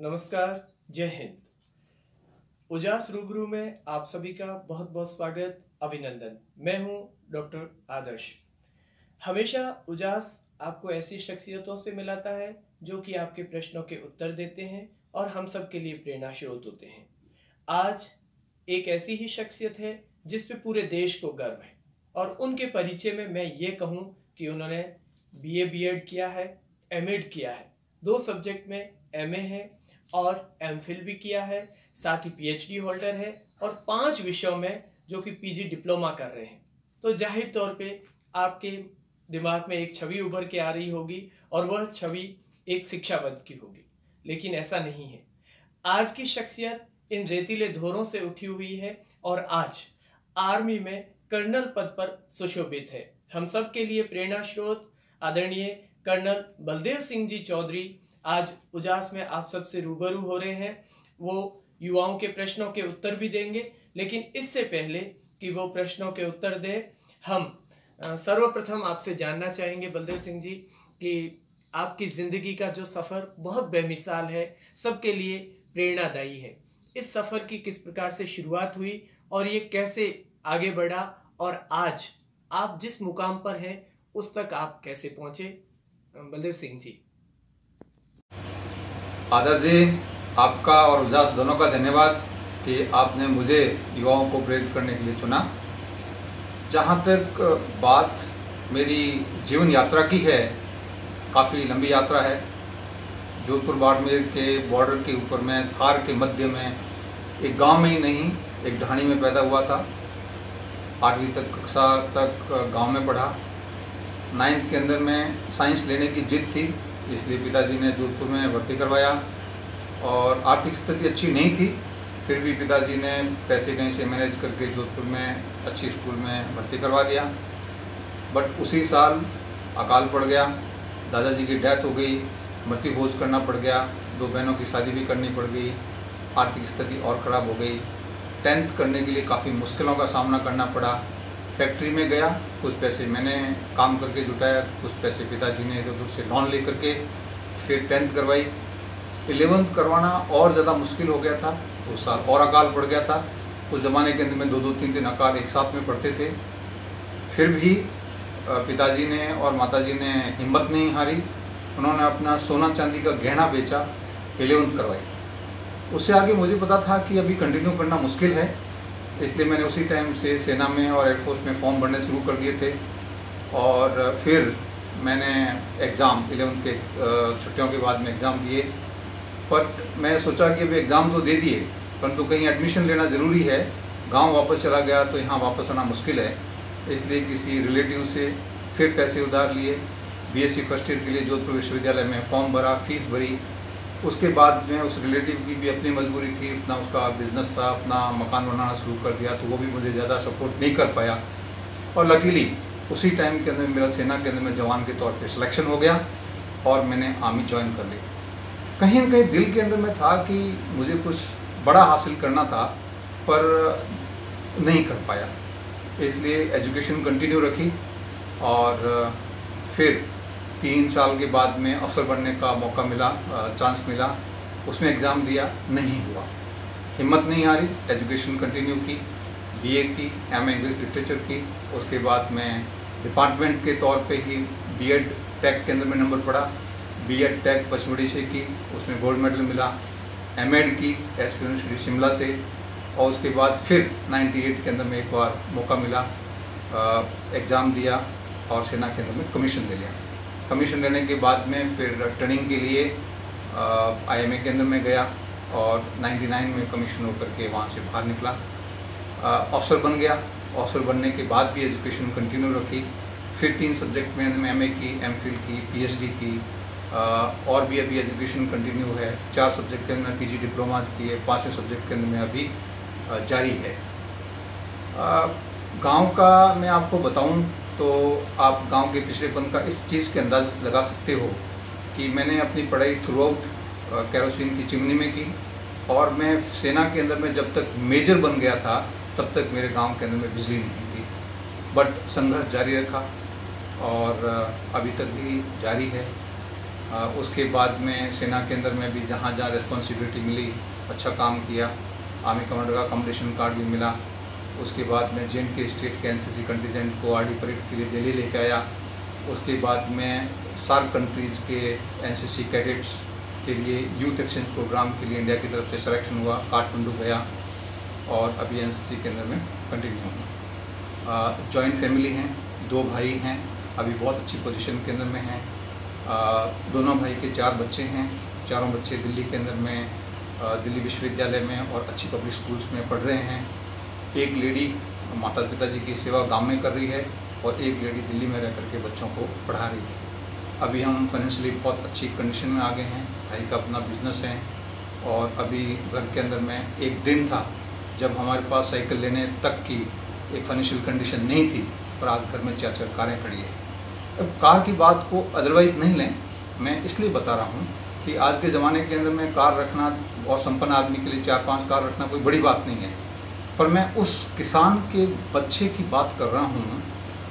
नमस्कार, जय हिंद। उजास रूबरू में आप सभी का बहुत बहुत स्वागत, अभिनंदन। मैं हूँ डॉक्टर आदर्श। हमेशा उजास आपको ऐसी शख्सियतों से मिलाता है, जो कि आपके प्रश्नों के उत्तर देते हैं और हम सब के लिए प्रेरणा स्रोत होते हैं। आज एक ऐसी ही शख्सियत है, जिस पे पूरे देश को गर्व है और उनके परिचय में मैं ये कहूँ कि उन्होंने बी ए बी एड किया है एम एड किया है। दो सब्जेक्ट में एम ए है और एम भी किया है, साथ ही पीएचडी होल्डर है और पाँच विषयों में जो कि पीजी डिप्लोमा कर रहे हैं। तो ज़ाहिर तौर पे आपके दिमाग में एक छवि उभर के आ रही होगी और वह छवि एक शिक्षावद की होगी, लेकिन ऐसा नहीं है। आज की शख्सियत इन रेतीले धोरों से उठी हुई है और आज आर्मी में कर्नल पद पर सुशोभित है। हम सब के लिए प्रेरणा स्रोत आदरणीय कर्नल बलदेव सिंह जी चौधरी आज उजास में आप सबसे रूबरू हो रहे हैं। वो युवाओं के प्रश्नों के उत्तर भी देंगे, लेकिन इससे पहले कि वो प्रश्नों के उत्तर दें, हम सर्वप्रथम आपसे जानना चाहेंगे, बलदेव सिंह जी, कि आपकी ज़िंदगी का जो सफ़र बहुत बेमिसाल है, सबके लिए प्रेरणादायी है। इस सफ़र की किस प्रकार से शुरुआत हुई और ये कैसे आगे बढ़ा और आज आप जिस मुकाम पर हैं, उस तक आप कैसे पहुँचे? बलदेव सिंह जी। आदर जी आपका और उजास दोनों का धन्यवाद कि आपने मुझे युवाओं को प्रेरित करने के लिए चुना। जहाँ तक बात मेरी जीवन यात्रा की है, काफ़ी लंबी यात्रा है। जोधपुर बाड़मेर के बॉर्डर के ऊपर में, थार के मध्य में, एक गाँव में ही नहीं, एक ढाणी में पैदा हुआ था। आठवीं तक कक्षा तक गाँव में पढ़ा। नाइन्थ के अंदर में साइंस लेने की जिद थी। इसलिए पिताजी ने जोधपुर में भर्ती करवाया और आर्थिक स्थिति अच्छी नहीं थी, फिर भी पिताजी ने पैसे कहीं से मैनेज करके जोधपुर में अच्छी स्कूल में भर्ती करवा दिया। बट उसी साल अकाल पड़ गया, दादाजी की डेथ हो गई मृत्यु भोज करना पड़ गया, दो बहनों की शादी भी करनी पड़ गई, आर्थिक स्थिति और ख़राब हो गई। टेंथ करने के लिए काफ़ी मुश्किलों का सामना करना पड़ा फैक्ट्री में गया, कुछ पैसे मैंने काम करके जुटाया, कुछ पैसे पिताजी ने इधर उधर से लोन ले करके फिर टेंथ करवाई। एलेवंथ करवाना और ज़्यादा मुश्किल हो गया था उस साल और अकाल पड़ गया था। उस ज़माने के अंदर में दो दो तीन दिन अकाल एक साथ में पढ़ते थे। फिर भी पिताजी ने और माताजी ने हिम्मत नहीं हारी। उन्होंने अपना सोना चांदी का गहना बेचा एलेवंथ करवाई। उससे आगे मुझे पता था कि अभी कंटिन्यू करना मुश्किल है। इसलिए मैंने उसी टाइम से सेना में और एयरफोर्स में फॉर्म भरने शुरू कर दिए थे। और फिर मैंने एग्ज़ाम एलेवंथ के छुट्टियों के बाद में एग्ज़ाम दिए। बट मैं सोचा कि अभी एग्ज़ाम तो दे दिए, परंतु कहीं एडमिशन लेना ज़रूरी है। गाँव वापस चला गया तो यहाँ वापस आना मुश्किल है। इसलिए किसी रिलेटिव से फिर पैसे उधार लिए। बीएससी फ़र्स्ट ईयर के लिए जोधपुर विश्वविद्यालय में फॉर्म भरा फ़ीस भरी। उसके बाद में उस रिलेटिव की भी अपनी मजबूरी थी, अपना उसका बिज़नेस था, अपना मकान बनाना शुरू कर दिया तो वो भी मुझे ज़्यादा सपोर्ट नहीं कर पाया। और लकीली उसी टाइम के अंदर मेरा सेना के अंदर में जवान के तौर पे सिलेक्शन हो गया और मैंने आर्मी ज्वाइन कर ली। कहीं ना कहीं दिल के अंदर में था कि मुझे कुछ बड़ा हासिल करना था, पर नहीं कर पाया। इसलिए एजुकेशन कंटिन्यू रखी और फिर तीन साल के बाद में अफसर बनने का मौका मिला चांस मिला। उसमें एग्ज़ाम दिया, नहीं हुआ। हिम्मत नहीं आ रही एजुकेशन कंटिन्यू की बीए की एम इंग्लिश लिटरेचर की। उसके बाद मैं डिपार्टमेंट के तौर पे ही बीएड टैग के अंदर में नंबर पड़ा। बीएड टैग पचमढ़ी से की, उसमें गोल्ड मेडल मिला। एमएड की एस यूनिवर्सिटी शिमला से। और उसके बाद फिर 98 के अंदर में एक बार मौका मिला। एग्ज़ाम दिया और सेना के अंदर में कमीशन ले लिया। कमीशन लेने के बाद में फिर ट्रेनिंग के लिए आईएमए के अंदर में गया और 99 में कमीशन होकर के वहाँ से बाहर निकला। अफसर बन गया। अफसर बनने के बाद भी एजुकेशन कंटिन्यू रखी। फिर तीन सब्जेक्ट में एम एमए की एम की पीएचडी की और भी अभी एजुकेशन कंटिन्यू है। चार सब्जेक्ट के अंदर पीजी डिप्लोमा की है। पाँचवें सब्जेक्ट के अंदर में अभी जारी है। गाँव का मैं आपको बताऊँ तो आप गाँव के पिछड़ेपन का इस चीज़ के अंदाज लगा सकते हो कि मैंने अपनी पढ़ाई थ्रू आउट कैरोसिन की चिमनी में की और मैं सेना के अंदर में जब तक मेजर बन गया था, तब तक मेरे गाँव के अंदर में बिजली नहीं थी। बट संघर्ष जारी रखा और अभी तक भी जारी है। उसके बाद में सेना के अंदर में भी जहाँ जहाँ रिस्पॉन्सिबिलिटी मिली अच्छा काम किया। आर्मी कमांडर का कॉम्पिटिशन कार्ड भी मिला। उसके बाद में जे के स्टेट के एन कंटीजेंट को आर परेड के लिए दिल्ली लेके आया। उसके बाद में सार्क कंट्रीज़ के एन कैडेट्स के लिए यूथ एक्सचेंज प्रोग्राम के लिए इंडिया की तरफ़ से सिलेक्शन हुआ काठमंडू गया और अभी एन सी सी के अंदर में कंटिन्यू हूँ। जॉइंट फैमिली हैं, दो भाई हैं, अभी बहुत अच्छी पोजीशन के अंदर में हैं। दोनों भाई के चार बच्चे हैं, चारों बच्चे दिल्ली के अंदर में दिल्ली विश्वविद्यालय में और अच्छी पब्लिक स्कूल्स में पढ़ रहे हैं। एक लेडी माता पिताजी की सेवा गाँव में कर रही है और एक लेडी दिल्ली में रह करके बच्चों को पढ़ा रही है। अभी हम फाइनेंशियली बहुत अच्छी कंडीशन में आ गए हैं। भाई का अपना बिज़नेस है और अभी घर के अंदर में एक दिन था जब हमारे पास साइकिल लेने तक की एक फाइनेंशियल कंडीशन नहीं थी, पर आज घर में चार चार कारें खड़ी है। अब कार की बात को अदरवाइज़ नहीं लें, मैं इसलिए बता रहा हूँ कि आज के ज़माने के अंदर में कार रखना और संपन्न आदमी के लिए चार पाँच कार रखना कोई बड़ी बात नहीं है। पर मैं उस किसान के बच्चे की बात कर रहा हूँ,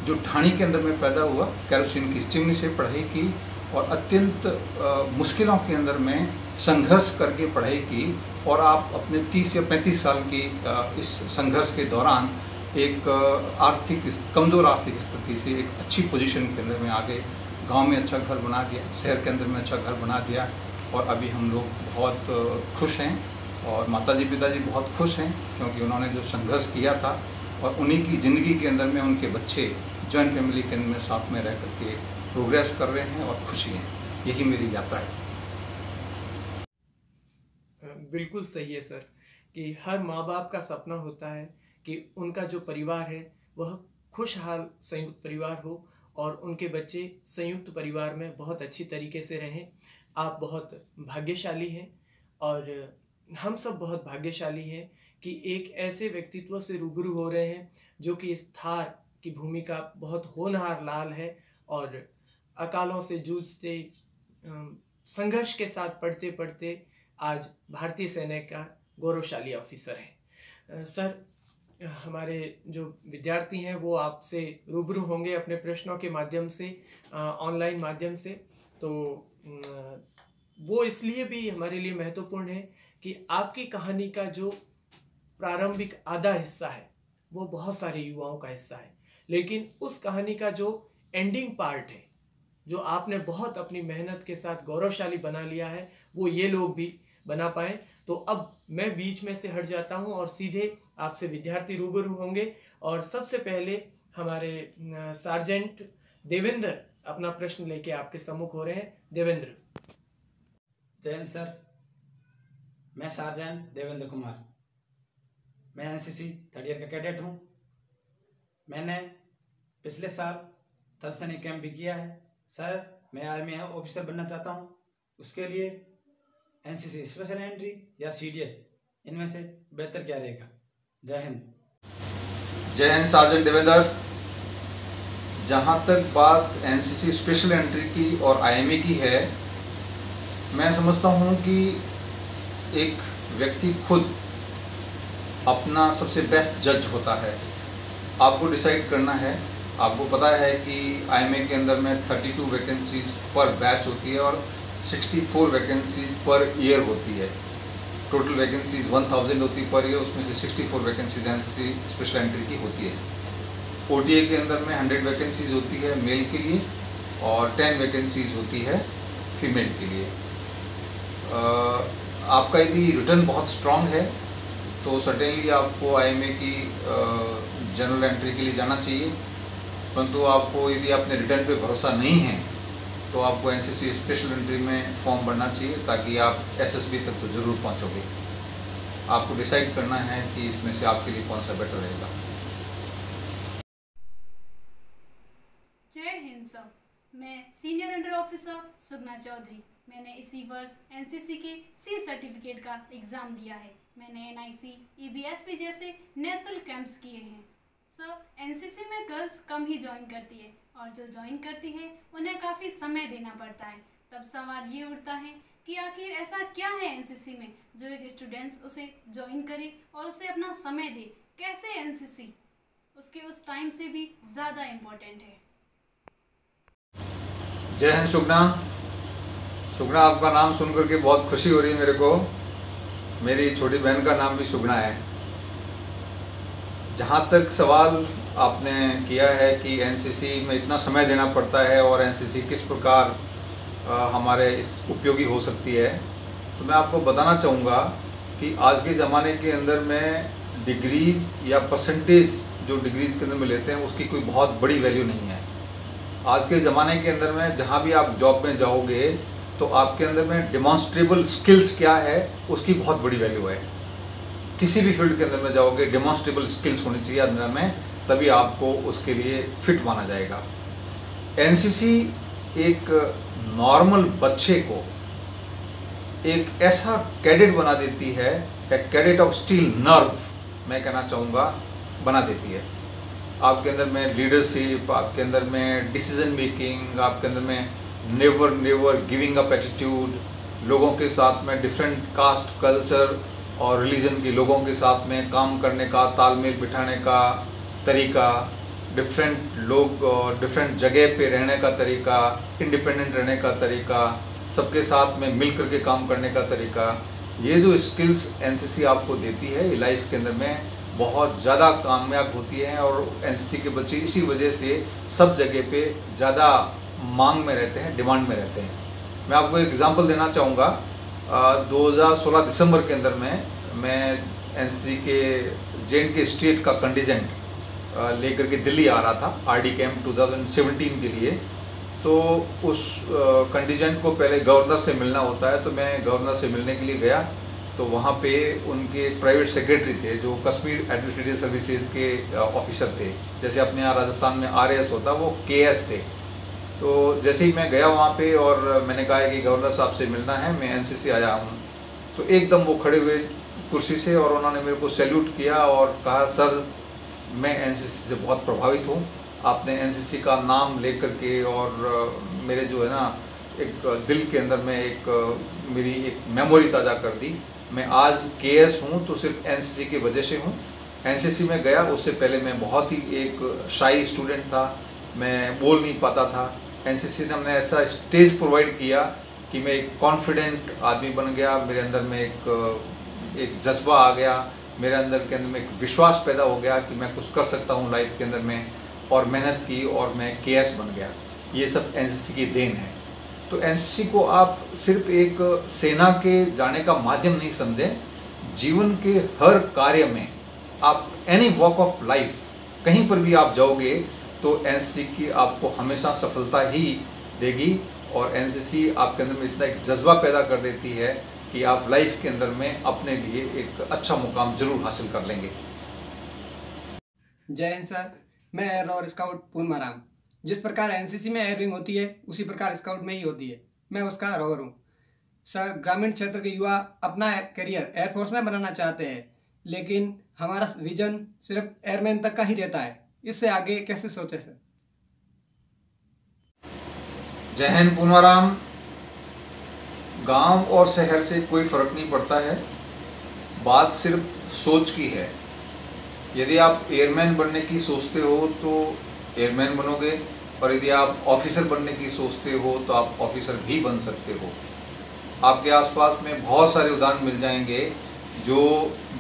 जो ठाणी के अंदर में पैदा हुआ, कैरोसिन की। चिमनी से पढ़ाई की और अत्यंत मुश्किलों के अंदर में संघर्ष करके पढ़ाई की और आप अपने 30 या 35 साल की इस संघर्ष के दौरान एक आर्थिक कमज़ोर आर्थिक स्थिति से एक अच्छी पोजीशन के अंदर में आगे, गाँव में अच्छा घर बना दिया, शहर के अंदर में अच्छा घर बना दिया और अभी हम लोग बहुत खुश हैं। और माताजी पिताजी बहुत खुश हैं क्योंकि उन्होंने जो संघर्ष किया था और उन्हीं की ज़िंदगी के अंदर में उनके बच्चे जॉइंट फैमिली के अंदर में साथ में रह करके प्रोग्रेस कर रहे हैं और खुशी हैं। यही मेरी यात्रा है। बिल्कुल सही है सर कि हर माँ बाप का सपना होता है कि उनका जो परिवार है, वह खुशहाल संयुक्त परिवार हो और उनके बच्चे संयुक्त परिवार में बहुत अच्छी तरीके से रहें। आप बहुत भाग्यशाली हैं और हम सब बहुत भाग्यशाली हैं कि एक ऐसे व्यक्तित्व से रूबरू हो रहे हैं जो कि इस थार की भूमिका बहुत होनहार लाल है और अकालों से जूझते संघर्ष के साथ पढ़ते पढ़ते आज भारतीय सेना का गौरवशाली ऑफिसर है। सर, हमारे जो विद्यार्थी हैं वो आपसे रूबरू होंगे अपने प्रश्नों के माध्यम से ऑनलाइन माध्यम से। तो वो इसलिए भी हमारे लिए महत्वपूर्ण है कि आपकी कहानी का जो प्रारंभिक आधा हिस्सा है, वो बहुत सारे युवाओं का हिस्सा है। लेकिन उस कहानी का जो एंडिंग पार्ट है, जो आपने बहुत अपनी मेहनत के साथ गौरवशाली बना लिया है, वो ये लोग भी बना पाए। तो अब मैं बीच में से हट जाता हूँ और सीधे आपसे विद्यार्थी रूबरू होंगे। और सबसे पहले हमारे सार्जेंट देवेंद्र अपना प्रश्न लेके आपके सम्मुख हो रहे हैं। देवेंद्र। जयंत सर मैं सार्जेंट देवेंद्र कुमार। मैं एनसीसी थर्ड ईयर का कैडेट हूँ। मैंने पिछले साल थल कैंप भी किया है। सर, मैं आर्मी ऑफिसर बनना चाहता हूँ। उसके लिए एनसीसी स्पेशल एंट्री या सीडीएस इनमें से बेहतर क्या रहेगा? जय हिंद। जय हिंद, सार्जेंट देवेंद्र। जहाँ तक बात एनसीसी स्पेशल एंट्री की और आईएमए की है, मैं समझता हूँ कि एक व्यक्ति खुद अपना सबसे बेस्ट जज होता है। आपको डिसाइड करना है। आपको पता है कि आईएमए के अंदर में 32 वैकेंसीज पर बैच होती है और 64 वैकेंसीज पर ईयर होती है। टोटल वैकेंसीज 1000 होती पर ईयर उसमें से 64 वैकेंसीज एन स्पेशल एंट्री की होती है। ओटीए के अंदर में 100 वैकेंसीज होती है मेल के लिए और 10 वैकेंसीज होती है फीमेल के लिए। आ, आपका यदि रिटर्न बहुत स्ट्रॉन्ग है तो सर्टेनली आपको आईएमए की जनरल एंट्री के लिए जाना चाहिए। परंतु आपको यदि आपने रिटर्न पे भरोसा नहीं है तो आपको एनसीसी स्पेशल एंट्री में फॉर्म भरना चाहिए, ताकि आप एसएसबी तक तो ज़रूर पहुंचोगे। आपको डिसाइड करना है कि इसमें से आपके लिए कौन सा बेटर रहेगा। जय हिंद सर। मैं senior under officer Sugna Chaudhary. मैंने इसी वर्ष एनसीसी के सी सर्टिफिकेट का एग्ज़ाम दिया है। मैंने एनआईसी ईबीएसपी e जैसे नेशनल कैंप्स किए हैं। सर एनसीसी में गर्ल्स कम ही ज्वाइन करती है और जो ज्वाइन करती है, उन्हें काफ़ी समय देना पड़ता है। तब सवाल ये उठता है कि आखिर ऐसा क्या है एनसीसी में जो एक स्टूडेंट्स उसे ज्वाइन करे और उसे अपना समय दे? कैसे एनसीसी उसके उस टाइम से भी ज़्यादा इम्पोर्टेंट है। जय हिंद सुगना सुगना, आपका नाम सुन करके बहुत खुशी हो रही है मेरे को। मेरी छोटी बहन का नाम भी सुगना है। जहाँ तक सवाल आपने किया है कि एनसीसी में इतना समय देना पड़ता है और एनसीसी किस प्रकार हमारे इस उपयोगी हो सकती है तो मैं आपको बताना चाहूँगा कि आज के ज़माने के अंदर में डिग्रीज़ या परसेंटेज जो डिग्रीज़ के अंदर में लेते हैं, उसकी कोई बहुत बड़ी वैल्यू नहीं है। आज के ज़माने के अंदर में जहाँ भी आप जॉब में जाओगे तो आपके अंदर में डिमॉन्स्ट्रेबल स्किल्स क्या है, उसकी बहुत बड़ी वैल्यू है। किसी भी फ़ील्ड के अंदर में जाओगे डिमॉन्स्ट्रेबल स्किल्स होनी चाहिए अंदर में, तभी आपको उसके लिए फिट माना जाएगा। एनसीसी एक नॉर्मल बच्चे को एक ऐसा कैडेट बना देती है कैडेट ऑफ़ स्टील नर्व मैं कहना चाहूँगा, बना देती है। आपके अंदर में लीडरशिप आपके अंदर में डिसीज़न मेकिंग आपके अंदर में never never giving up attitude लोगों के साथ में डिफरेंट कास्ट कल्चर और रिलीजन के लोगों के साथ में काम करने का, तालमेल बिठाने का तरीका डिफरेंट लोग डिफरेंट जगह पे रहने का तरीका इंडिपेंडेंट रहने का तरीका, सबके साथ में मिल करके काम करने का तरीका, ये जो स्किल्स एनसीसी आपको देती है लाइफ के अंदर में बहुत ज़्यादा कामयाब होती हैं और एनसीसी के बच्चे इसी वजह से सब जगह पे ज़्यादा मांग में रहते हैं डिमांड में रहते हैं। मैं आपको एक एग्ज़ाम्पल देना चाहूँगा। दो हज़ार सोलह दिसंबर के अंदर में, मैं एनसीसी के जे के स्टेट का कंडीजेंट लेकर के दिल्ली आ रहा था आरडी कैंप 2017 के लिए। तो उस कंडीजेंट को पहले गवर्नर से मिलना होता है तो मैं गवर्नर से मिलने के लिए गया। तो वहाँ पे उनके प्राइवेट सेक्रेटरी थे, जो कश्मीर एडमिनिस्ट्रेटिव सर्विसेज़ के ऑफिसर थे। जैसे अपने यहाँ राजस्थान में आरएस होता, वो के थे। तो जैसे ही मैं गया वहाँ पे और मैंने कहा कि गवर्नर साहब से मिलना है, मैं एनसीसी आया हूँ। तो एकदम वो खड़े हुए कुर्सी से और उन्होंने मेरे को सैल्यूट किया और कहा, सर, मैं एनसीसी से बहुत प्रभावित हूँ। आपने एनसीसी का नाम लेकर के और मेरे जो है ना, एक दिल के अंदर में एक, मेरी एक मेमोरी ताज़ा कर दी। मैं आज के एस हूँ तो सिर्फ़ एनसीसी की वजह से हूँ। एन में गया, उससे पहले मैं बहुत ही एक शाही स्टूडेंट था। मैं बोल नहीं पाता था। एनसीसी ने हमने ऐसा स्टेज प्रोवाइड किया कि मैं एक कॉन्फिडेंट आदमी बन गया, मेरे अंदर में एक एक जज्बा आ गया, मेरे अंदर के अंदर में एक विश्वास पैदा हो गया कि मैं कुछ कर सकता हूँ लाइफ के अंदर में और मेहनत की और मैं के बन गया। ये सब एनसीसी की देन है। तो एनसीसी को आप सिर्फ़ एक सेना के जाने का माध्यम नहीं समझें, जीवन के हर कार्य में आप एनी वॉक ऑफ़ लाइफ कहीं पर भी आप जाओगे तो एनसीसी की आपको हमेशा सफलता ही देगी और एनसीसी आपके अंदर में इतना एक जज्बा पैदा कर देती है कि आप लाइफ के अंदर में अपने लिए एक अच्छा मुकाम ज़रूर हासिल कर लेंगे। जय हिंद सर, मैं एयर और स्काउट पूनमाराम। जिस प्रकार एनसीसी में एयर विंग होती है, उसी प्रकार स्काउट में ही होती है। मैं उसका रोवर हूँ। सर, ग्रामीण क्षेत्र के युवा अपना करियर एयरफोर्स में बनाना चाहते हैं, लेकिन हमारा विजन सिर्फ़ एयरमैन तक का ही रहता है। इससे आगे कैसे सोचे सर? जय हिंद पूनवाराम गाँव और शहर से कोई फ़र्क नहीं पड़ता है। बात सिर्फ़ सोच की है। यदि आप एयरमैन बनने की सोचते हो तो एयरमैन बनोगे। और यदि आप ऑफिसर बनने की सोचते हो तो आप ऑफिसर भी बन सकते हो। आपके आसपास में बहुत सारे उदाहरण मिल जाएँगे। जो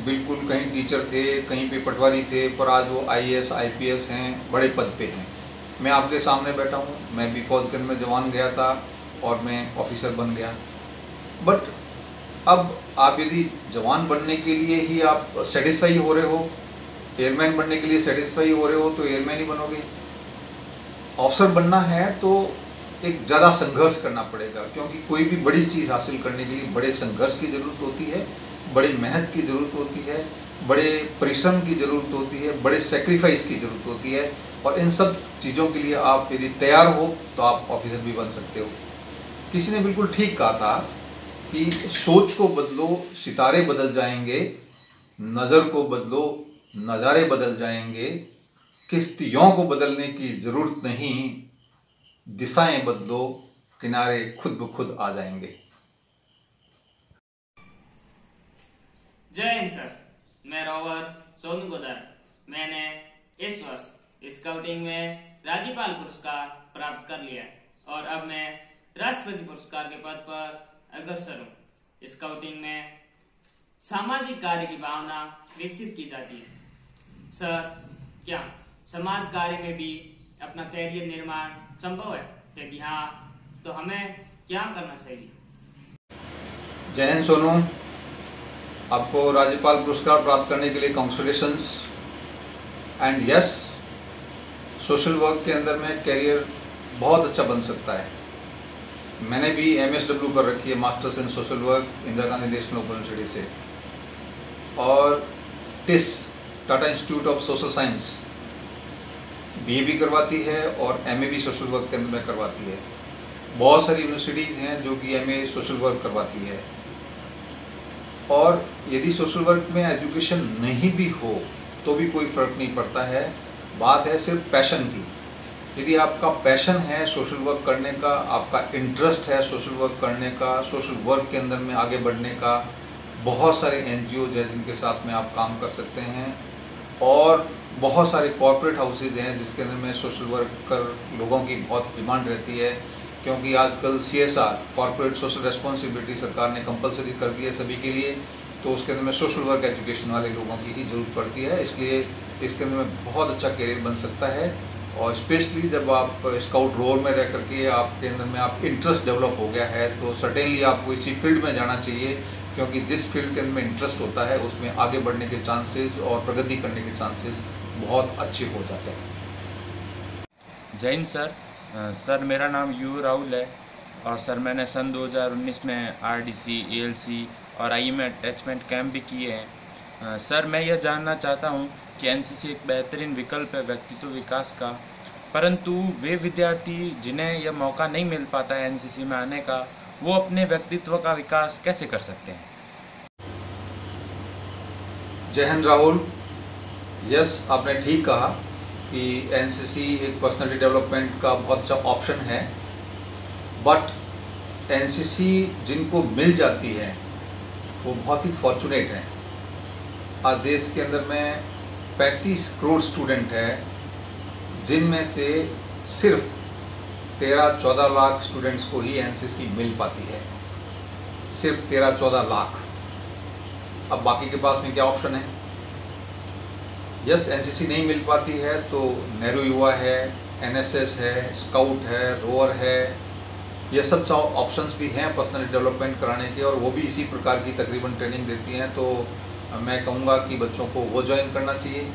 बिल्कुल कहीं टीचर थे, कहीं पे पटवारी थे, पर आज वो आईएएस आईपीएस हैं, बड़े पद पे हैं। मैं आपके सामने बैठा हूँ, मैं भी फौज में जवान गया था और मैं ऑफिसर बन गया। बट अब आप यदि जवान बनने के लिए ही आप सेटिस्फाई हो रहे हो एयरमैन बनने के लिए सेटिस्फाई हो रहे हो तो एयरमैन ही बनोगे। ऑफिसर बनना है तो एक ज़्यादा संघर्ष करना पड़ेगा, क्योंकि कोई भी बड़ी चीज़ हासिल करने के लिए बड़े संघर्ष की ज़रूरत होती है। बड़ी मेहनत की ज़रूरत होती है, बड़े परिश्रम की ज़रूरत होती है, बड़े सेक्रीफाइस की ज़रूरत होती है और इन सब चीज़ों के लिए आप यदि तैयार हो तो आप ऑफिसर भी बन सकते हो। किसी ने बिल्कुल ठीक कहा था कि सोच को बदलो, सितारे बदल जाएँगे, नज़र को बदलो, नज़ारे बदल जाएँगे, किश्तियों को बदलने की ज़रूरत नहीं, दिशाएँ बदलो, किनारे खुद ब खुद आ जाएँगे। जय हिंद, सर। मैं रोवर सोनू गोदर। मैंने इस वर्ष स्काउटिंग में राज्यपाल पुरस्कार प्राप्त कर लिया और अब मैं राष्ट्रपति पुरस्कार के पद पर अग्रसर हूँ। स्काउटिंग में सामाजिक कार्य की भावना विकसित की जाती है। सर, क्या समाज कार्य में भी अपना कैरियर निर्माण संभव है? यदि हाँ तो हमें क्या करना चाहिए? जय हिंद, सोनू। आपको राज्यपाल पुरस्कार प्राप्त करने के लिए congratulations and yes social work के अंदर में करियर बहुत अच्छा बन सकता है. मैंने भी एम एस डब्ल्यू कर रखी है masters in social work Indira Gandhi national open university से. और TISS Tata institute of social science BA भी करवाती है और एमए भी सोशल वर्क के अंदर में करवाती है. बहुत सारी यूनिवर्सिटीज़ हैं जो कि एमए सोशल वर्क करवाती है. और यदि सोशल वर्क में एजुकेशन नहीं भी हो तो भी कोई फ़र्क नहीं पड़ता है। बात है सिर्फ़ पैशन की। यदि आपका पैशन है सोशल वर्क करने का, आपका इंटरेस्ट है सोशल वर्क करने का सोशल वर्क के अंदर में आगे बढ़ने का, बहुत सारे एन है जिनके साथ में आप काम कर सकते हैं। और बहुत सारे कॉरपोरेट हाउसेज हैं जिसके अंदर में सोशल वर्क कर लोगों की बहुत डिमांड रहती है। क्योंकि आजकल C S R corporate social responsibility सरकार ने कंपलसरी कर दी है सभी के लिए तो उसके अंदर में सोशल वर्क एजुकेशन वाले लोगों की ही ज़रूरत पड़ती है। इसलिए इसके अंदर में बहुत अच्छा करियर बन सकता है और स्पेशली जब आप स्काउट रोल में रह करके आपके अंदर में आप इंटरेस्ट डेवलप हो गया है तो सर्टेनली आपको इसी फ़ील्ड में जाना चाहिए, क्योंकि जिस फ़ील्ड के अंदर में इंटरेस्ट होता है, उसमें आगे बढ़ने के चांसेस और प्रगति करने के चांसेस बहुत अच्छे हो जाते हैं। जैन सर। सर, मेरा नाम यू राहुल है और सर, मैंने सन 2019 में R D C L C और आई में अटैचमेंट कैंप भी किए हैं। सर, मैं यह जानना चाहता हूँ कि एन सी सी एक बेहतरीन विकल्प है व्यक्तित्व विकास का, परंतु वे विद्यार्थी जिन्हें यह मौका नहीं मिल पाता है एन सी सी में आने का, वो अपने व्यक्तित्व का विकास कैसे कर सकते हैं? जय हिंद राहुल। यस, आपने ठीक कहा। कि एनसीसी एक पर्सनालिटी डेवलपमेंट का बहुत अच्छा ऑप्शन है बट एनसीसी जिनको मिल जाती है, वो बहुत ही फॉर्चुनेट हैं। आज देश के अंदर में 35 करोड़ स्टूडेंट हैं, जिनमें से सिर्फ़ 13-14 लाख स्टूडेंट्स को ही एनसीसी मिल पाती है। सिर्फ़ 13-14 लाख। अब बाकी के पास में क्या ऑप्शन है? यस एनसीसी नहीं मिल पाती है तो नेहरू युवा है एनएसएस है स्काउट है रोअर है, ये सब ऑप्शंस भी हैं पर्सनल डेवलपमेंट कराने के, और वो भी इसी प्रकार की तकरीबन ट्रेनिंग देती हैं तो मैं कहूँगा कि बच्चों को वो ज्वाइन करना चाहिए।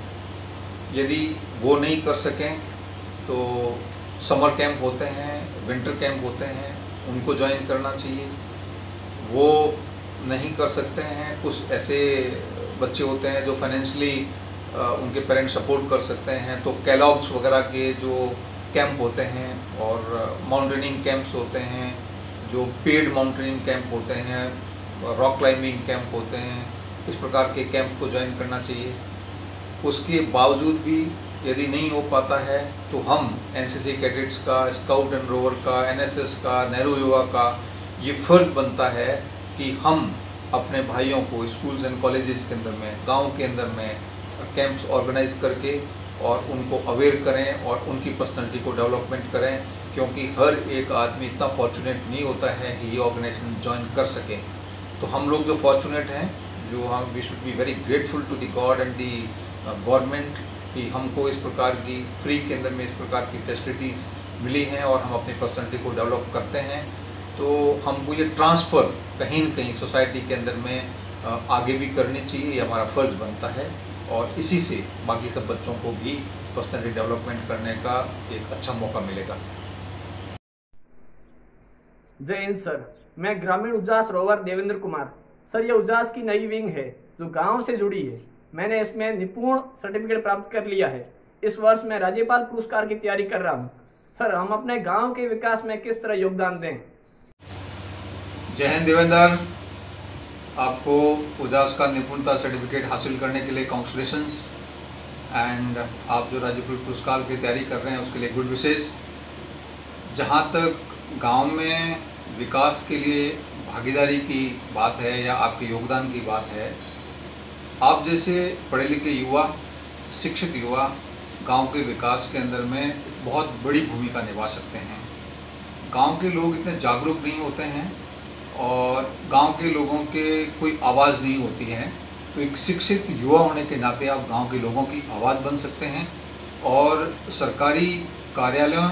यदि वो नहीं कर सकें तो समर कैंप होते हैं विंटर कैंप होते हैं, उनको ज्वाइन करना चाहिए। वो नहीं कर सकते हैं, कुछ ऐसे बच्चे होते हैं जो फाइनेंशली उनके पेरेंट्स सपोर्ट कर सकते हैं। तो कैलॉग्स वगैरह के जो कैंप होते हैं और माउंटेनिंग कैंप्स होते हैं, जो पेड माउंटेनिंग कैंप होते हैं रॉक क्लाइंबिंग कैंप होते हैं, इस प्रकार के कैंप को ज्वाइन करना चाहिए। उसके बावजूद भी यदि नहीं हो पाता है तो हम एनसीसी कैडेट्स का स्काउट एंड रोवर का एनएसएस का नेहरू युवा का, ये फ़र्ज़ बनता है कि हम अपने भाइयों को स्कूल्स एंड कॉलेजेस के अंदर में, गाँव के अंदर में कैंप्स ऑर्गेनाइज करके और उनको अवेयर करें और उनकी पर्सनैलिटी को डेवलपमेंट करें क्योंकि हर एक आदमी इतना फॉर्चुनेट नहीं होता है कि ये ऑर्गेनाइजेशन ज्वाइन कर सकें। तो हम लोग जो फॉर्चुनेट हैं जो हम we should be very grateful to the God and the government कि हमको इस प्रकार की फ्री के अंदर में इस प्रकार की फैसिलिटीज़ मिली हैं और हम अपनी पर्सनैलिटी को डेवलप करते हैं। तो हमको ये ट्रांसफ़र कहीं न कहीं सोसाइटी के अंदर में uh, आगे भी करनी चाहिए ये हमारा फ़र्ज़ बनता है। और इसी से बाकी सब बच्चों को भी पर्सनली डेवलपमेंट करने का एक अच्छा मौका मिलेगा। जय हिंद सर। मैं ग्रामीण उजास रोवर देवेंद्र कुमार। सर ये उजास की नई विंग है जो गाँव से जुड़ी है। मैंने इसमें निपुण सर्टिफिकेट प्राप्त कर लिया है। इस वर्ष मैं राज्यपाल पुरस्कार की तैयारी कर रहा हूँ। सर हम अपने गाँव के विकास में किस तरह योगदान दें? जय हिंद देवेंद्र। आपको उजास का निपुणता सर्टिफिकेट हासिल करने के लिए कॉन्ग्रेचुलेशन एंड आप जो राज्यपाल पुरस्कार की तैयारी कर रहे हैं, उसके लिए गुड विशेष जहाँ तक गाँव में विकास के लिए भागीदारी की बात है या आपके योगदान की बात है, आप जैसे पढ़े लिखे युवा, शिक्षित युवा गाँव के विकास के अंदर में बहुत बड़ी भूमिका निभा सकते हैं। गाँव के लोग इतने जागरूक नहीं होते हैं और गाँव के लोगों के कोई आवाज़ नहीं होती है। तो एक शिक्षित युवा होने के नाते आप गाँव के लोगों की आवाज़ बन सकते हैं और सरकारी कार्यालयों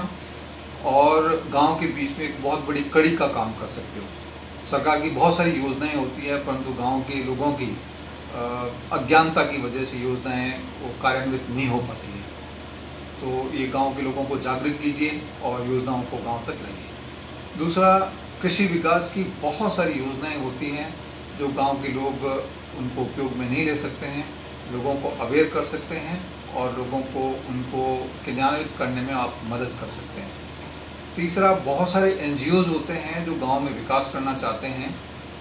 और गाँव के बीच में एक बहुत बड़ी कड़ी का काम कर सकते हो। सरकार की बहुत सारी योजनाएँ होती है, परंतु गाँव के लोगों की अज्ञानता की वजह से योजनाएँ वो कार्यान्वित नहीं हो पाती है। तो ये गाँव के लोगों को जागरूक कीजिए और योजनाओं को गाँव तक लाइए। दूसरा कृषि विकास की बहुत सारी योजनाएँ होती हैं जो गाँव के लोग उनको उपयोग में नहीं ले सकते हैं, लोगों को अवेयर कर सकते हैं और लोगों को उनको क्रियान्वित करने में आप मदद कर सकते हैं। तीसरा, बहुत सारे एन होते हैं जो गाँव में विकास करना चाहते हैं,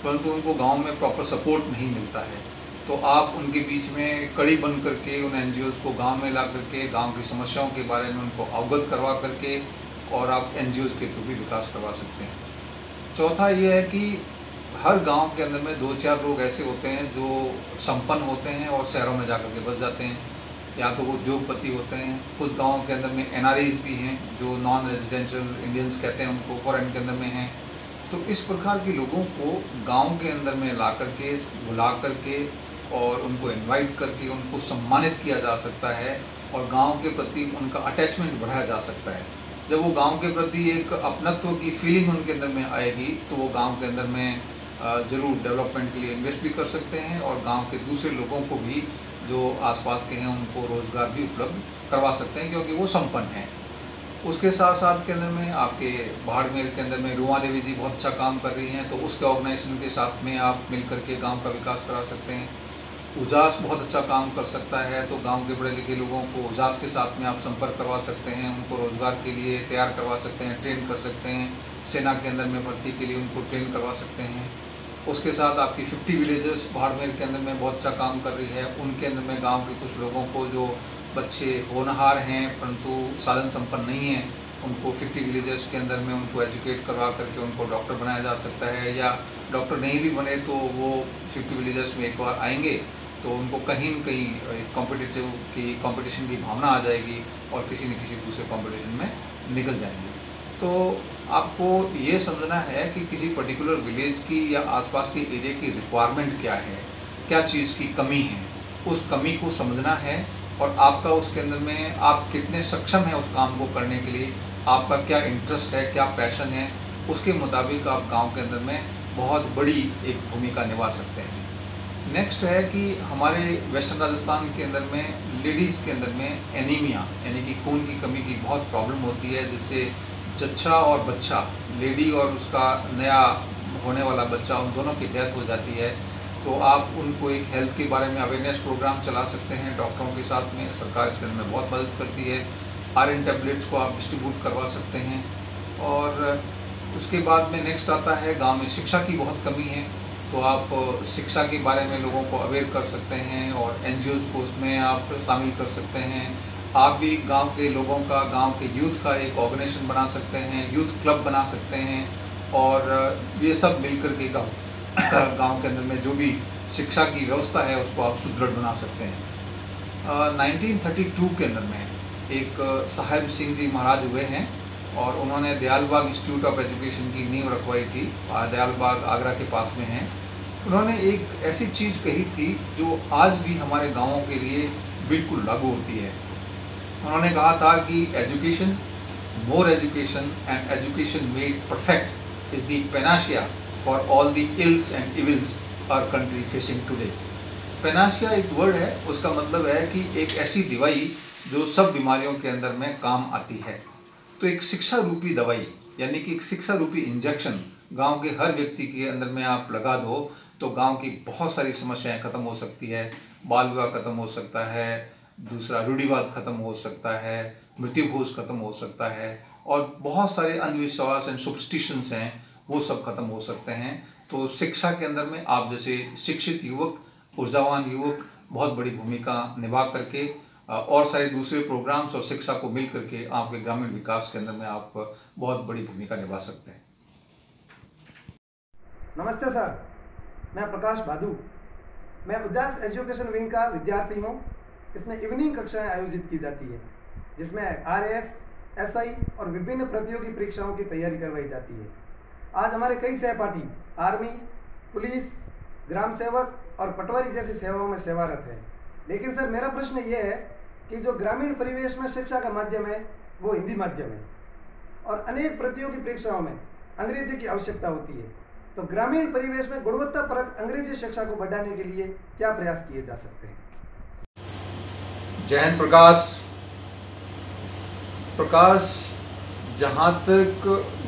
परंतु उनको गाँव में प्रॉपर सपोर्ट नहीं मिलता है। तो आप उनके बीच में कड़ी बन करके उन एन को गाँव में ला करके, गाँव की समस्याओं के बारे में उनको अवगत करवा करके और आप एन के थ्रू भी विकास करवा सकते हैं। चौथा ये है कि हर गाँव के अंदर में दो चार लोग ऐसे होते हैं जो संपन्न होते हैं और शहरों में जाकर के बस जाते हैं। या तो वो उद्योगपति होते हैं। कुछ गाँव के अंदर में एन भी हैं, जो नॉन रेजिडेंशियल इंडियंस कहते हैं उनको फॉरन के अंदर में हैं। तो इस प्रकार के लोगों को गाँव के अंदर में ला करके, बुला करके और उनको इनवाइट करके, उनको सम्मानित किया जा सकता है और गाँव के प्रति उनका अटैचमेंट बढ़ाया जा सकता है। जब वो गाँव के प्रति एक अपनत्व की फीलिंग उनके अंदर में आएगी तो वो गाँव के अंदर में ज़रूर डेवलपमेंट के लिए इन्वेस्ट भी कर सकते हैं और गाँव के दूसरे लोगों को भी जो आसपास के हैं, उनको रोज़गार भी उपलब्ध करवा सकते हैं क्योंकि वो संपन्न हैं। उसके साथ साथ के अंदर में आपके बाड़मेर के अंदर में रुमा देवी जी बहुत अच्छा काम कर रही हैं तो उसके ऑर्गेनाइजेशन के साथ में आप मिल करके गाँव का विकास करा सकते हैं। उजास बहुत अच्छा काम कर सकता है तो गाँव के पढ़े लिखे लोगों को उजास के साथ में आप संपर्क करवा सकते हैं, उनको रोज़गार के लिए तैयार करवा सकते हैं ट्रेन कर सकते हैं, सेना के अंदर में भर्ती के लिए उनको ट्रेन करवा सकते हैं। उसके साथ आपकी 50 विलेजेस बाड़मेर के अंदर में बहुत अच्छा काम कर रही है, उनके अंदर में गाँव के कुछ लोगों को जो बच्चे होनहार हैं, परंतु साधन संपन्न नहीं हैं, उनको 50 विलेजेस के अंदर में उनको एजुकेट करवा करके उनको डॉक्टर बनाया जा सकता है, या डॉक्टर नहीं भी बने तो वो 50 विलेजेस में एक बार आएँगे। तो उनको कहीं न कहीं कॉम्पिटिटिव की कंपटीशन की भावना आ जाएगी और किसी न किसी दूसरे कंपटीशन में निकल जाएँगे। तो आपको ये समझना है कि किसी पर्टिकुलर विलेज की या आसपास के एरिया की रिक्वायरमेंट क्या है, क्या चीज़ की कमी है, उस कमी को समझना है और आपका उसके अंदर में आप कितने सक्षम हैं उस काम को करने के लिए, आपका क्या इंटरेस्ट है, क्या पैशन है, उसके मुताबिक आप गाँव के अंदर में बहुत बड़ी एक भूमिका निभा सकते हैं। नेक्स्ट है कि हमारे वेस्टर्न राजस्थान के अंदर में लेडीज़ के अंदर में एनीमिया यानी कि खून की कमी की बहुत प्रॉब्लम होती है, जिससे जच्चा और बच्चा लेडी और उसका नया होने वाला बच्चा, उन दोनों की डेथ हो जाती है। तो आप उनको एक हेल्थ के बारे में अवेयरनेस प्रोग्राम चला सकते हैं डॉक्टरों के साथ में, सरकार इसके अंदर में बहुत मदद करती है। आर एन टेबलेट्स को आप डिस्ट्रीब्यूट करवा सकते हैं। और उसके बाद में नेक्स्ट आता है, गाँव में शिक्षा की बहुत कमी है। तो आप शिक्षा के बारे में लोगों को अवेयर कर सकते हैं और एन को उसमें आप शामिल कर सकते हैं। आप भी गाँव के लोगों का, गाँव के यूथ का एक ऑर्गेनाइजेशन बना सकते हैं यूथ क्लब बना सकते हैं और ये सब मिलकर के गाँव गाँव के अंदर में जो भी शिक्षा की व्यवस्था है उसको आप सुदृढ़ बना सकते हैं। थर्टी टू के अंदर में एक साहेब सिंह जी महाराज हुए हैं और उन्होंने दयालबाग इंस्टीट्यूट ऑफ़ एजुकेशन की नींव रखवाई थी। दयालबाग आगरा के पास में है। उन्होंने एक ऐसी चीज़ कही थी जो आज भी हमारे गाँवों के लिए बिल्कुल लागू होती है। उन्होंने कहा था कि education more education and education made perfect is the panacea for all the ills and evils our country facing today panacea एक वर्ड है, उसका मतलब है कि एक ऐसी दवाई जो सब बीमारियों के अंदर में काम आती है। तो एक शिक्षा रूपी दवाई, यानी कि एक शिक्षा रूपी इंजेक्शन गाँव के हर व्यक्ति के अंदर में आप लगा दो तो गाँव की बहुत सारी समस्याएँ खत्म हो सकती है। बाल विवाह खत्म हो सकता है, दूसरा रूढ़िवाद खत्म हो सकता है, मृत्यु खत्म हो सकता है और बहुत सारे अंधविश्वास एंड सुपस्टिशंस हैं, वो सब खत्म हो सकते हैं। तो शिक्षा के अंदर में आप जैसे शिक्षित युवक, ऊर्जावान युवक बहुत बड़ी भूमिका निभा करके और सारे दूसरे प्रोग्राम्स और शिक्षा को मिल करके आपके ग्रामीण विकास के अंदर में आप बहुत बड़ी भूमिका निभा सकते हैं। नमस्ते सर। मैं प्रकाश भादू। मैं उजास एजुकेशन विंग का विद्यार्थी हूँ। इसमें इवनिंग कक्षाएँ आयोजित की जाती है, जिसमें आर एस और विभिन्न प्रतियोगी परीक्षाओं की तैयारी करवाई जाती है। आज हमारे कई सहपाठी, आर्मी, पुलिस, ग्राम सेवक और पटवारी जैसी सेवाओं में सेवारत है। लेकिन सर, मेरा प्रश्न ये है कि जो ग्रामीण परिवेश में शिक्षा का माध्यम है, वो हिंदी माध्यम है। और अनेक प्रतियोगी परीक्षाओं में अंग्रेज़ी की आवश्यकता होती है। तो ग्रामीण परिवेश में गुणवत्ता परक अंग्रेज़ी शिक्षा को बढ़ाने के लिए क्या प्रयास किए जा सकते हैं? जयंत प्रकाश। प्रकाश, जहाँ तक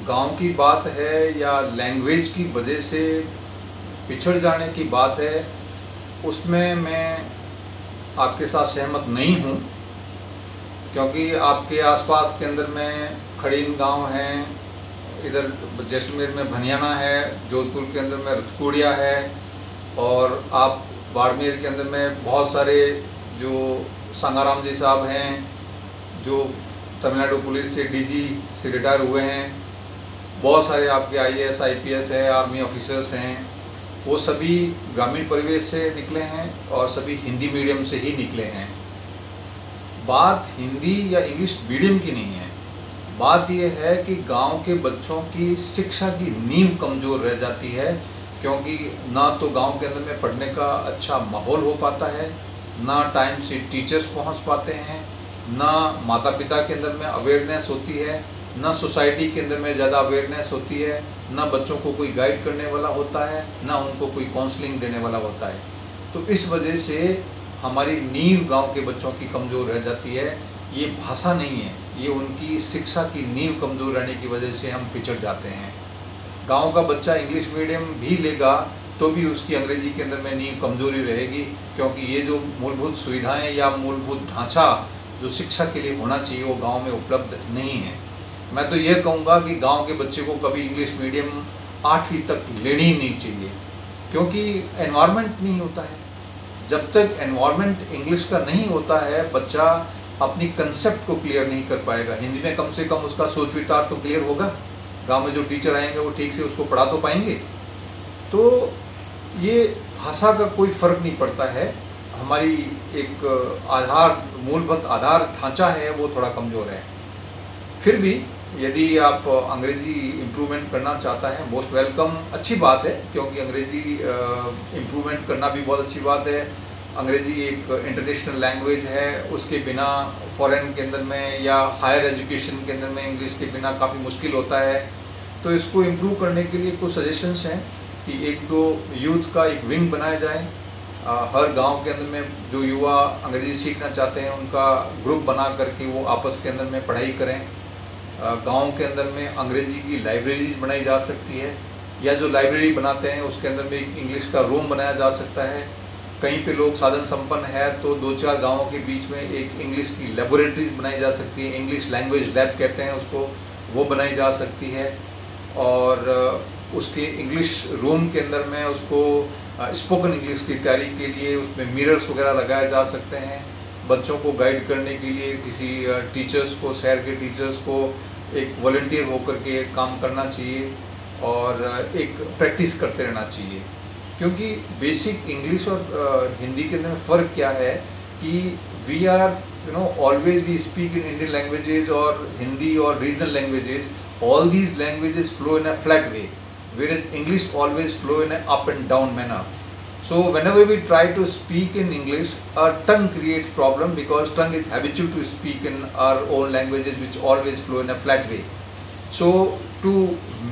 गाँव की बात है या लैंग्वेज की वजह से पिछड़ जाने की बात है, उसमें मैं आपके साथ सहमत नहीं हूँ, क्योंकि आपके आसपास के अंदर में खड़ीन गाँव हैं इधर जैसलमेर में भनियाना है, जोधपुर के अंदर में रतकुड़िया है, और आप बाड़मेर के अंदर में बहुत सारे जो संगाराम जी साहब हैं, जो तमिलनाडु पुलिस से डीजी से रिटायर हुए हैं, बहुत सारे आपके आईएएस आईपीएस है आर्मी ऑफिसर्स हैं, वो सभी ग्रामीण परिवेश से निकले हैं और सभी हिंदी मीडियम से ही निकले हैं। बात हिंदी या इंग्लिश मीडियम की नहीं है। बात यह है कि गाँव के बच्चों की शिक्षा की नींव कमज़ोर रह जाती है, क्योंकि ना तो गाँव के अंदर में पढ़ने का अच्छा माहौल हो पाता है, ना टाइम से टीचर्स पहुँच पाते हैं, ना माता पिता के अंदर में अवेयरनेस होती है, ना सोसाइटी के अंदर में ज़्यादा अवेयरनेस होती है, ना बच्चों को कोई गाइड करने वाला होता है, ना उनको कोई काउंसलिंग देने वाला होता है। तो इस वजह से हमारी नींव गाँव के बच्चों की कमज़ोर रह जाती है, ये भाषा नहीं है। ये उनकी शिक्षा की नींव कमज़ोर रहने की वजह से हम पिछड़ जाते हैं। गाँव का बच्चा इंग्लिश मीडियम भी लेगा तो भी उसकी अंग्रेज़ी के अंदर में नींव कमज़ोरी रहेगी, क्योंकि ये जो मूलभूत सुविधाएँ या मूलभूत ढांचा जो शिक्षा के लिए होना चाहिए, वो गाँव में उपलब्ध नहीं है। मैं तो ये कहूँगा कि गाँव के बच्चे को कभी इंग्लिश मीडियम आठवीं तक लेनी ही नहीं चाहिए, क्योंकि एनवायरनमेंट नहीं होता है। जब तक एनवायरनमेंट इंग्लिश का नहीं होता है, बच्चा अपनी कंसेप्ट को क्लियर नहीं कर पाएगा। हिंदी में कम से कम उसका सोच विचार तो क्लियर होगा। गाँव में जो टीचर आएँगे, वो ठीक से उसको पढ़ा तो पाएँगे। तो ये भाषा का कोई फ़र्क नहीं पड़ता है। हमारी एक आधार, मूलभूत आधार ढांचा है, वो थोड़ा कमज़ोर है। फिर भी यदि आप अंग्रेज़ी इम्प्रूवमेंट करना चाहता है मोस्ट वेलकम अच्छी बात है, क्योंकि अंग्रेज़ी इम्प्रूवमेंट करना भी बहुत अच्छी बात है। अंग्रेज़ी एक इंटरनेशनल लैंग्वेज है, उसके बिना फॉरेन के अंदर में या हायर एजुकेशन के अंदर में इंग्लिश के बिना काफ़ी मुश्किल होता है। तो इसको इम्प्रूव करने के लिए कुछ सजेशंस हैं कि एक तो यूथ का एक विंग बनाया जाए। हर गाँव के अंदर में जो युवा अंग्रेज़ी सीखना चाहते हैं, उनका ग्रुप बना करके वो आपस के अंदर में पढ़ाई करें। गाँव के अंदर में अंग्रेज़ी की लाइब्रेरीज बनाई जा सकती है, या जो लाइब्रेरी बनाते हैं, उसके अंदर में इंग्लिश का रूम बनाया जा सकता है। कहीं पे लोग साधन संपन्न है तो दो चार गाँवों के बीच में एक इंग्लिश की लेबोरेटरीज बनाई जा सकती है। इंग्लिश लैंग्वेज लैब कहते हैं उसको। वो बनाई जा सकती है। और उसके इंग्लिश रूम के अंदर में उसको स्पोकन इंग्लिश की तैयारी के लिए उसमें मिरर्स वगैरह लगाए जा सकते हैं। बच्चों को गाइड करने के लिए किसी टीचर्स को, शहर के टीचर्स को एक वॉल्टियर होकर के काम करना चाहिए और एक प्रैक्टिस करते रहना चाहिए। क्योंकि बेसिक इंग्लिश और हिंदी के अंदर फ़र्क क्या है कि we are you know always we speak in Indian languages और हिंदी और regional languages all these language flow in a flat way where is English always flow in a up and down man manner so whenever we try to speak in English our tongue create problem because tongue is habitual to speak in our own languages which always flow in a flat way so to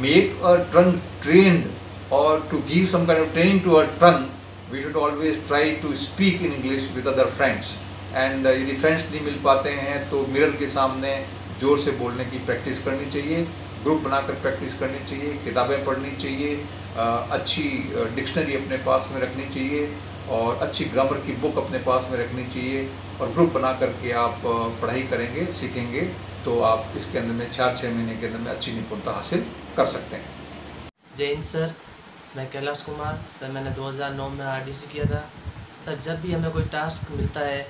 make a strong trend or to give some kind of training to our tongue, we should always try to speak in English with other friends. And यदि friends नहीं मिल पाते हैं तो mirror के सामने ज़ोर से बोलने की प्रैक्टिस करनी चाहिए ग्रुप बनाकर प्रैक्टिस करनी चाहिए किताबें पढ़नी चाहिए अच्छी डिक्शनरी अपने पास में रखनी चाहिए और अच्छी ग्रामर की बुक अपने पास में रखनी चाहिए और ग्रुप बना करके आप पढ़ाई करेंगे सीखेंगे तो आप इसके अंदर में चार छः महीने के अंदर में अच्छी निपुणता हासिल कर सकते हैं हिंद सर मैं कैलाश कुमार, सर मैंने 2009 में आर किया था। सर, जब भी हमें कोई टास्क मिलता है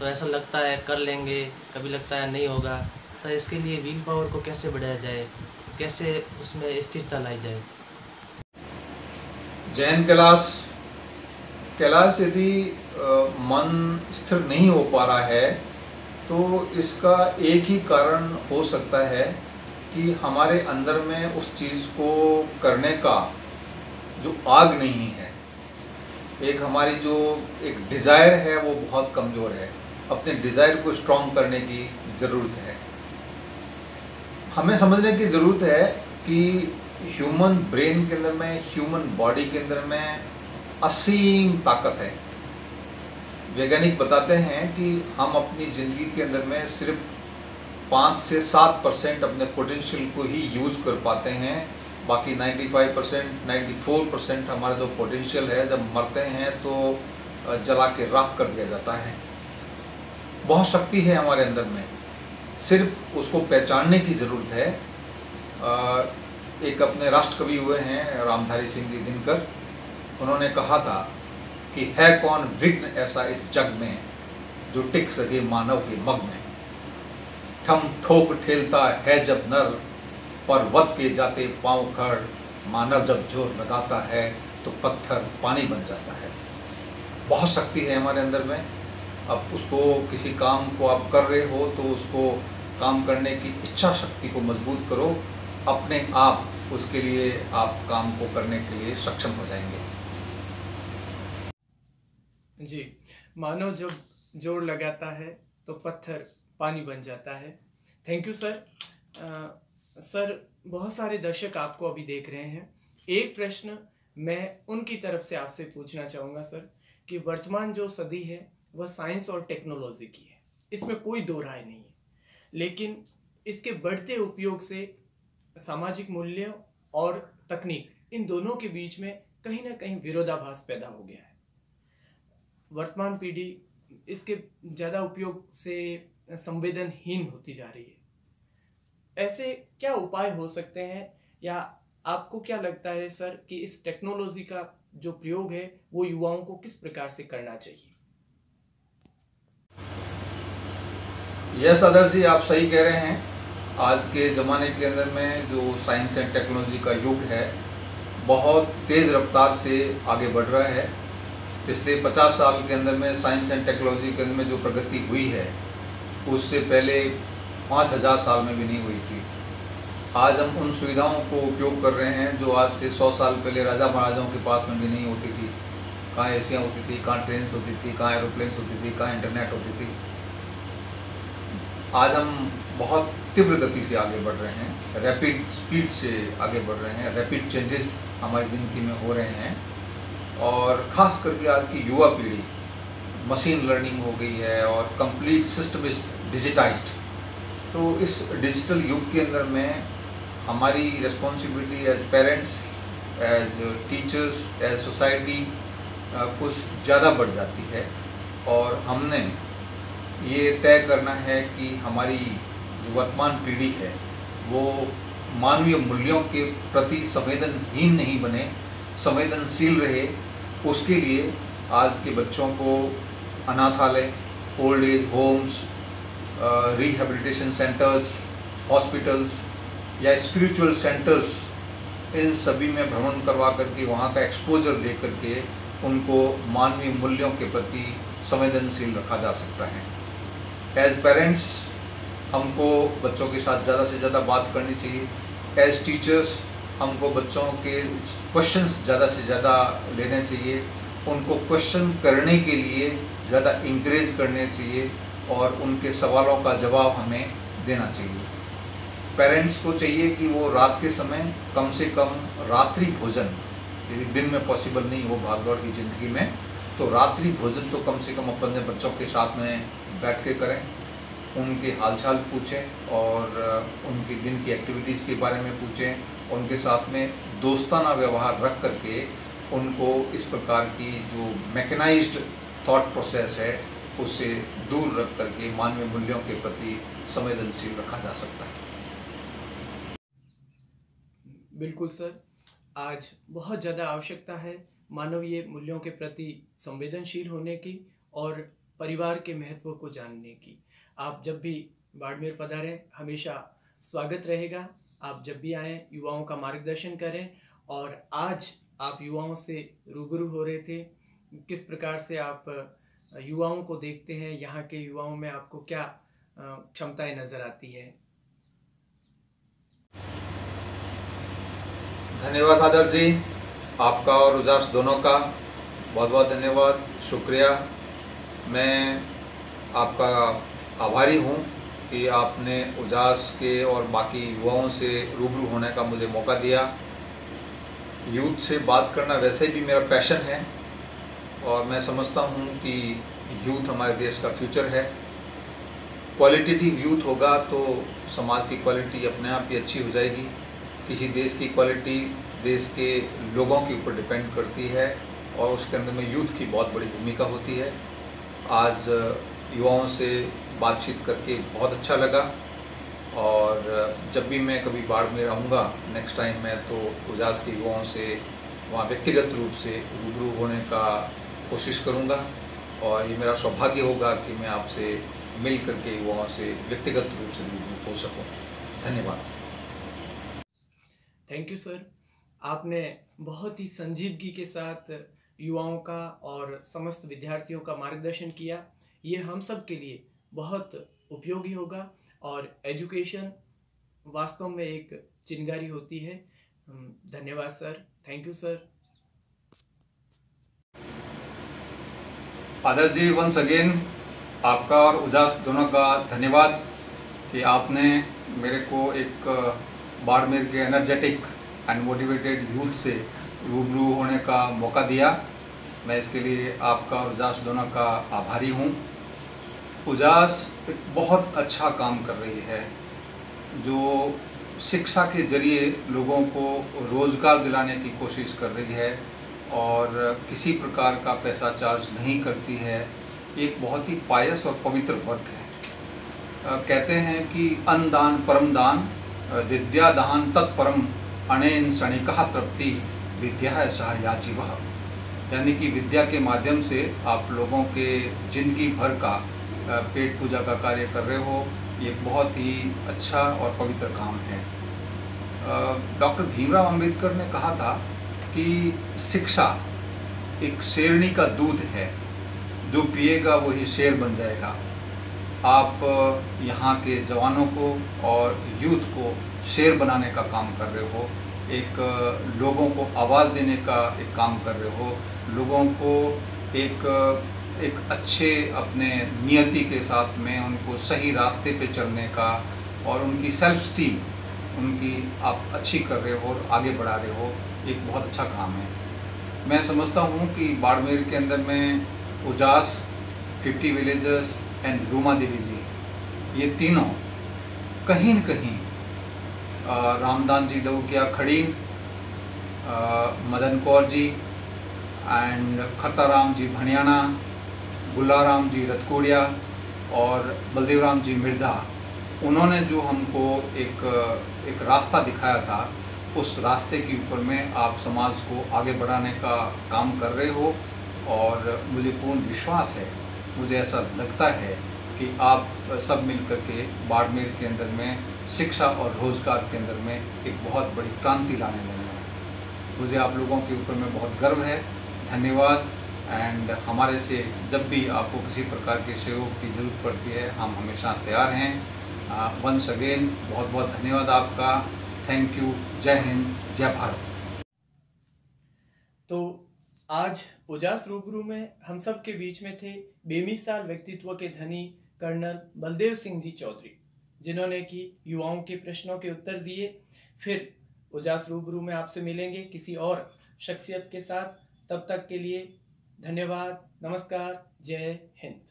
तो ऐसा लगता है कर लेंगे, कभी लगता है नहीं होगा। सर, इसके लिए व्हील पावर को कैसे बढ़ाया जाए? कैसे उसमें स्थिरता लाई जाए? जैन कैलाश कैलाश यदि मन स्थिर नहीं हो पा रहा है तो इसका एक ही कारण हो सकता है कि हमारे अंदर में उस चीज़ को करने का जो आग नहीं है, एक हमारी जो एक डिज़ायर है, वो बहुत कमज़ोर है। अपने डिज़ायर को स्ट्रॉन्ग करने की ज़रूरत है। हमें समझने की ज़रूरत है कि ह्यूमन ब्रेन के अंदर में ह्यूमन बॉडी के अंदर में असीम ताकत है। वैज्ञानिक बताते हैं कि हम अपनी ज़िंदगी के अंदर में सिर्फ़ पाँच से सात परसेंट अपने पोटेंशियल को ही यूज़ कर पाते हैं। बाकी 95 परसेंट नाइन्टी परसेंट हमारा जो पोटेंशियल है, जब मरते हैं तो जला के राख कर दिया जाता है। बहुत शक्ति है हमारे अंदर में। सिर्फ़ उसको पहचानने की ज़रूरत है। एक अपने राष्ट्र कवि हुए हैं, रामधारी सिंह जी दिनकर। उन्होंने कहा था कि है कौन विघ्न ऐसा इस जग में, जो टिक सके मानव के मग में ठम ठोक ठेलता है जब नर पर वध के जाते पाँव खड़ मानव जब ज़ोर लगाता है तो पत्थर पानी बन जाता है। बहुत शक्ति है हमारे अंदर में। अब उसको किसी काम को आप कर रहे हो तो उसको काम करने की इच्छा शक्ति को मज़बूत करो। अपने आप उसके लिए, आप काम को करने के लिए सक्षम हो जाएँगे। जी, मानव जब ज़ोर लगाता है तो पत्थर पानी बन जाता है। थैंक यू सर सर, बहुत सारे दर्शक आपको अभी देख रहे हैं। एक प्रश्न मैं उनकी तरफ़ से आपसे पूछना चाहूँगा, सर, कि वर्तमान जो सदी है, वह साइंस और टेक्नोलॉजी की है। इसमें कोई दो राय नहीं है। लेकिन इसके बढ़ते उपयोग से सामाजिक मूल्य और तकनीक, इन दोनों के बीच में कहीं ना कहीं विरोधाभास पैदा हो गया है। वर्तमान पीढ़ी इसके ज़्यादा उपयोग से संवेदनहीन होती जा रही है। ऐसे क्या उपाय हो सकते हैं? या आपको क्या लगता है सर कि इस टेक्नोलॉजी का जो प्रयोग है, वो युवाओं को किस प्रकार से करना चाहिए? यस आदर्श जी, आप सही कह रहे हैं। आज के ज़माने के अंदर में जो साइंस एंड टेक्नोलॉजी का युग है, बहुत तेज़ रफ्तार से आगे बढ़ रहा है। पिछले 50 साल के अंदर में साइंस एंड टेक्नोलॉजी के अंदर में जो प्रगति हुई है, उससे पहले पाँच हज़ार साल में भी नहीं हुई थी। आज हम उन सुविधाओं को उपयोग कर रहे हैं जो आज से सौ साल पहले राजा महाराजाओं के पास में भी नहीं होती थी। कहाँ एसियाँ होती थी, कहाँ ट्रेन होती थी, कहाँ एरोप्लेन्स होती थी, कहाँ इंटरनेट होती थी। आज हम बहुत तीव्र गति से आगे बढ़ रहे हैं रैपिड स्पीड से आगे बढ़ रहे हैं रैपिड चेंजेस हमारी ज़िंदगी में हो रहे हैं। और ख़ास करके आज की युवा पीढ़ी मशीन लर्निंग हो गई है और कंप्लीट सिस्टम इज़ डिजिटाइज्ड तो इस डिजिटल युग के अंदर में हमारी responsibility as parents as teachers as society कुछ ज़्यादा बढ़ जाती है। और हमने ये तय करना है कि हमारी जो वर्तमान पीढ़ी है, वो मानवीय मूल्यों के प्रति संवेदनहीन नहीं बने, संवेदनशील रहे। उसके लिए आज के बच्चों को अनाथालय old age homes rehabilitation centres hospitals या स्पिरिचुअल सेंटर्स इन सभी में भ्रमण करवा करके, वहाँ का एक्सपोजर दे करके, उनको मानवीय मूल्यों के प्रति संवेदनशील रखा जा सकता है। एज पेरेंट्स हमको बच्चों के साथ ज़्यादा से ज़्यादा बात करनी चाहिए। एज टीचर्स हमको बच्चों के क्वेश्चंस ज़्यादा से ज़्यादा लेने चाहिए। उनको क्वेश्चन करने के लिए ज़्यादा इंकरेज करने चाहिए। और उनके सवालों का जवाब हमें देना चाहिए। पेरेंट्स को चाहिए कि वो रात के समय कम से कम रात्रि भोजन, यदि दिन में पॉसिबल नहीं हो भाग दौड़ की ज़िंदगी में तो रात्रि भोजन तो कम से कम अपने बच्चों के साथ में बैठ के करें। उनके हालचाल पूछें और उनके दिन की एक्टिविटीज़ के बारे में पूछें। उनके साथ में दोस्ताना व्यवहार रख करके उनको इस प्रकार की जो मैकेनाइज्ड थॉट प्रोसेस है उससे दूर रख करके मानवीय मूल्यों के प्रति संवेदनशील रखा जा सकता है। बिल्कुल सर, आज बहुत ज़्यादा आवश्यकता है मानवीय मूल्यों के प्रति संवेदनशील होने की और परिवार के महत्व को जानने की। आप जब भी बाड़मेर पधारें, हमेशा स्वागत रहेगा। आप जब भी आएँ, युवाओं का मार्गदर्शन करें और आज आप युवाओं से रूबरू हो रहे थे, किस प्रकार से आप युवाओं को देखते हैं, यहाँ के युवाओं में आपको क्या क्षमताएँ नज़र आती है? धन्यवाद आदर जी, आपका और उजास दोनों का बहुत बहुत धन्यवाद, शुक्रिया। मैं आपका आभारी हूँ कि आपने उजास के और बाकी युवाओं से रूबरू होने का मुझे मौका दिया। यूथ से बात करना वैसे भी मेरा पैशन है और मैं समझता हूँ कि यूथ हमारे देश का फ्यूचर है। क्वालिटेटिव यूथ होगा तो समाज की क्वालिटी अपने आप ही अच्छी हो जाएगी। किसी देश की क्वालिटी देश के लोगों के ऊपर डिपेंड करती है और उसके अंदर में यूथ की बहुत बड़ी भूमिका होती है। आज युवाओं से बातचीत करके बहुत अच्छा लगा और जब भी मैं कभी बाढ़ में रहूँगा नेक्स्ट टाइम मैं तो उजास के युवाओं से, वहाँ व्यक्तिगत रूप से रूबरू होने का कोशिश करूँगा और ये मेरा सौभाग्य होगा कि मैं आपसे मिल करके युवाओं से व्यक्तिगत रूप से हो सकूँ। धन्यवाद। थैंक यू सर आपने बहुत ही संजीदगी के साथ युवाओं का और समस्त विद्यार्थियों का मार्गदर्शन किया। ये हम सब के लिए बहुत उपयोगी होगा और एजुकेशन वास्तव में एक चिंगारी होती है। धन्यवाद सर थैंक यू सर आदर जी वंस अगेन आपका और उजास दोनों का धन्यवाद कि आपने मेरे को एक बाड़मेर के एनर्जेटिक एंड मोटिवेटेड यूथ से रूबरू होने का मौका दिया। मैं इसके लिए आपका और उजास दोनों का आभारी हूँ। उजास एक बहुत अच्छा काम कर रही है, जो शिक्षा के ज़रिए लोगों को रोज़गार दिलाने की कोशिश कर रही है। और किसी प्रकार का पैसा चार्ज नहीं करती है, एक बहुत ही पायस और पवित्र वर्क है। कहते हैं कि अन्नदान परम दान विद्यादान तत्परम अणेन क्षणिका तृप्ति, विद्या सह याची वह यानी कि विद्या के माध्यम से आप लोगों के ज़िंदगी भर का पेट पूजा का कार्य कर रहे हो, ये बहुत ही अच्छा और पवित्र काम है। डॉक्टर भीमराव अंबेडकर ने कहा था कि शिक्षा एक शेरणी का दूध है, जो पिएगा वही शेर बन जाएगा। आप, यहाँ के जवानों को और यूथ को शेर बनाने का काम कर रहे हो, एक, लोगों को आवाज़ देने का एक काम कर रहे हो, लोगों को एक एक अच्छे अपने नियति के साथ में उनको सही रास्ते पे चलने का और उनकी सेल्फ स्टीम उनकी आप अच्छी कर रहे हो और आगे बढ़ा रहे हो एक बहुत अच्छा काम है। मैं समझता हूँ कि बाड़मेर के अंदर में Ujas, fifty villagers and Rooma Devi ji, ये तीनों कहीं न कहीं रामदान जी डोकिया खड़ीन मदन कौर जी एंड खरताराम जी भनियाना गुलाराम जी रतकोड़िया और बलदेव राम जी मिर्धा, उन्होंने जो हमको एक एक रास्ता दिखाया था उस रास्ते के ऊपर में आप समाज को आगे बढ़ाने का काम कर रहे हो और मुझे पूर्ण विश्वास है, मुझे ऐसा लगता है कि आप सब मिल कर के बाड़मेर के अंदर में, शिक्षा और रोज़गार के अंदर में एक बहुत बड़ी क्रांति लाने वाले हैं। मुझे आप लोगों के ऊपर में बहुत गर्व है। धन्यवाद। एंड हमारे से जब भी आपको किसी प्रकार के सहयोग की ज़रूरत पड़ती है, हम हमेशा तैयार हैं। वंस अगेन बहुत बहुत धन्यवाद आपका। थैंक यू जय हिंद जय भारत तो आज उजास रूबरू में हम सब के बीच में थे बेमिसाल व्यक्तित्व के धनी कर्नल बलदेव सिंह जी चौधरी, जिन्होंने कि युवाओं के प्रश्नों के उत्तर दिए। फिर उजास रूबरू में आपसे मिलेंगे किसी और शख्सियत के साथ। तब तक के लिए धन्यवाद, नमस्कार, जय हिंद।